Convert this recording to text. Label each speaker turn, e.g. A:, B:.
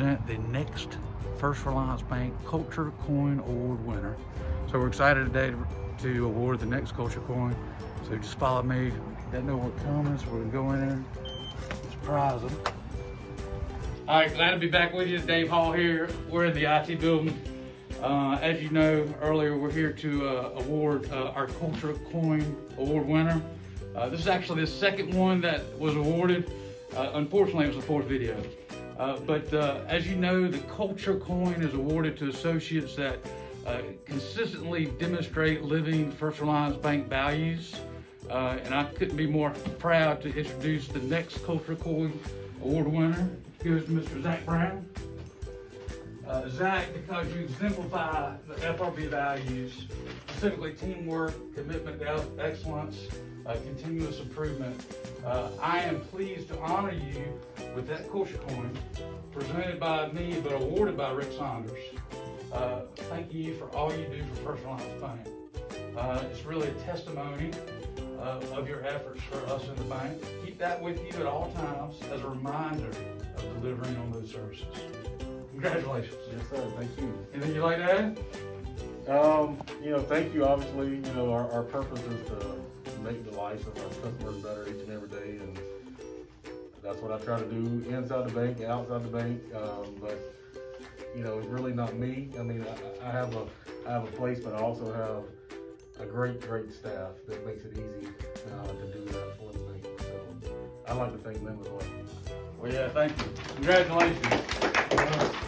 A: next First Reliance Bank Culture Coin Award winner. So we're excited today to, award the next Culture Coin. So just follow me. They know we're coming, so we're gonna go in there, surprise them. All right, glad to be back with you. Dave Hall here. We're in the IT building. Uh, as you know, earlier we're here to uh, award uh, our Culture Coin Award winner. Uh, this is actually the second one that was awarded. Uh, unfortunately, it was the fourth video. Uh, but as you know, the Culture Coin is awarded to associates that consistently demonstrate living First Reliance Bank values. and I couldn't be more proud to introduce the next Culture Coin Award winner. Here's Mr. Zach Brown. Uh, Zach, because you exemplify the FRB values, specifically teamwork, commitment to excellence, uh, continuous improvement, uh, I am pleased to honor you with that culture coin presented by me but awarded by Rick Saunders. Uh, thank you for all you do for First Reliance Bank. Uh, it's really a testimony uh, of your efforts for us in the bank. Keep that with you at all times as a reminder of delivering on those services. Congratulations.
B: Yes, sir. Thank you.
A: Anything you like to add?
B: Um, you know, thank you. Obviously, you know, our, our purpose is to make the lives of our customers better each and every day, and that's what I try to do inside the bank, outside the bank. Um, but you know, it's really not me. I mean, I, I have a I have a place, but I also have a great, great staff that makes it easy uh, to do that for the bank. So I like to thank them as well.
A: Well, yeah, thank you. Congratulations.